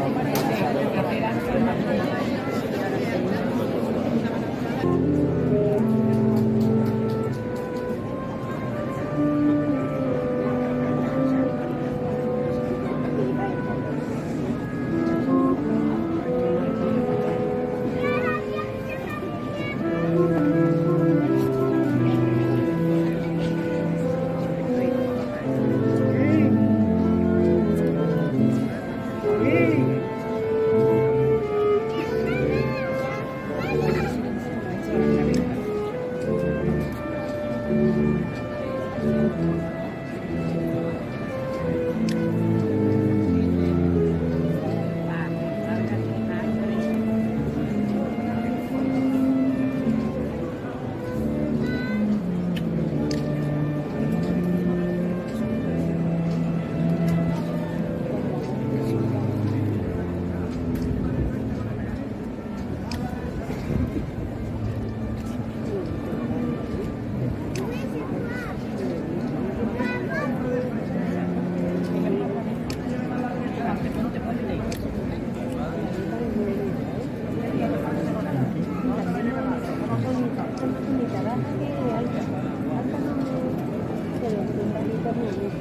para que Они давно не